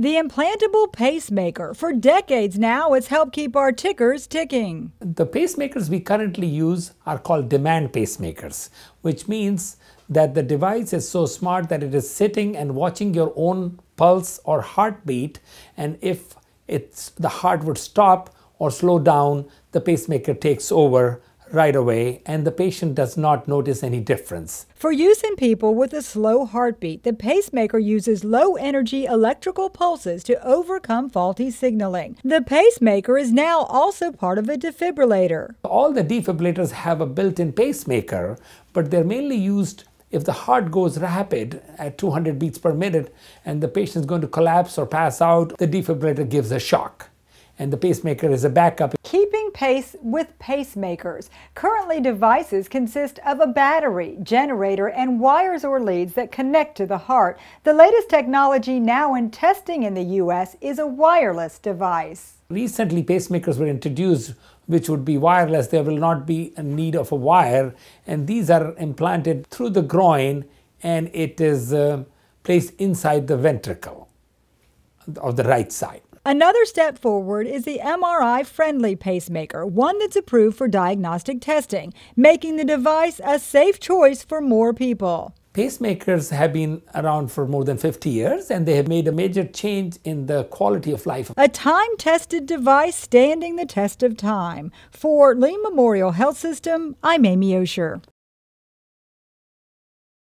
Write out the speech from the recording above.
The implantable pacemaker. For decades now, it's helped keep our tickers ticking. The pacemakers we currently use are called demand pacemakers, which means that the device is so smart that it is sitting and watching your own pulse or heartbeat. And if it's, the heart would stop or slow down, the pacemaker takes over right away and the patient does not notice any difference. For use in people with a slow heartbeat, the pacemaker uses low energy electrical pulses to overcome faulty signaling. The pacemaker is now also part of a defibrillator. All the defibrillators have a built-in pacemaker, but they're mainly used if the heart goes rapid at 200 beats per minute and the patient is going to collapse or pass out, the defibrillator gives a shock and the pacemaker is a backup. Keeping pace with pacemakers. Currently, devices consist of a battery, generator, and wires or leads that connect to the heart. The latest technology now in testing in the U.S. is a wireless device. Recently, pacemakers were introduced which would be wireless. There will not be a need of a wire, and these are implanted through the groin and it is uh, placed inside the ventricle of the right side. Another step forward is the MRI friendly pacemaker, one that's approved for diagnostic testing, making the device a safe choice for more people. Pacemakers have been around for more than 50 years and they have made a major change in the quality of life. A time tested device standing the test of time. For Lee Memorial Health System, I'm Amy Oshier.